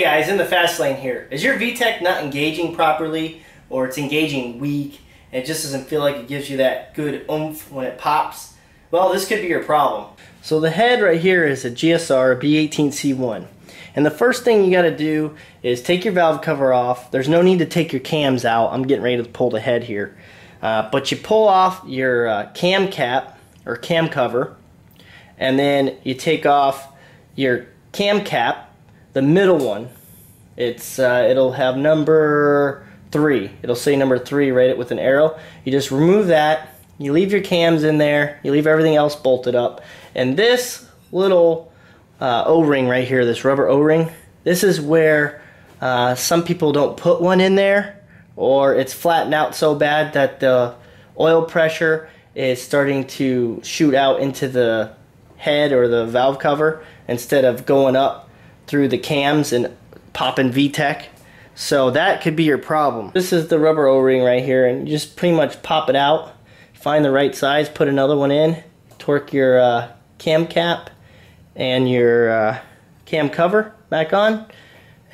guys, in the fast lane here. Is your VTEC not engaging properly or it's engaging weak and it just doesn't feel like it gives you that good oomph when it pops? Well, this could be your problem. So the head right here is a GSR B18C1. And the first thing you got to do is take your valve cover off. There's no need to take your cams out. I'm getting ready to pull the head here. Uh, but you pull off your uh, cam cap or cam cover and then you take off your cam cap the middle one, it's uh, it'll have number three. It'll say number three right It with an arrow. You just remove that. You leave your cams in there. You leave everything else bolted up. And this little uh, O-ring right here, this rubber O-ring, this is where uh, some people don't put one in there or it's flattened out so bad that the oil pressure is starting to shoot out into the head or the valve cover instead of going up through the cams and popping VTEC. So that could be your problem. This is the rubber O-ring right here and you just pretty much pop it out, find the right size, put another one in, torque your uh, cam cap and your uh, cam cover back on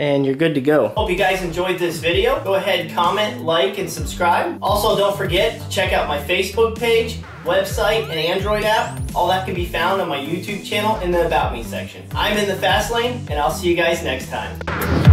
and you're good to go. Hope you guys enjoyed this video. Go ahead, comment, like, and subscribe. Also, don't forget to check out my Facebook page, website, and Android app. All that can be found on my YouTube channel in the About Me section. I'm in the fast lane, and I'll see you guys next time.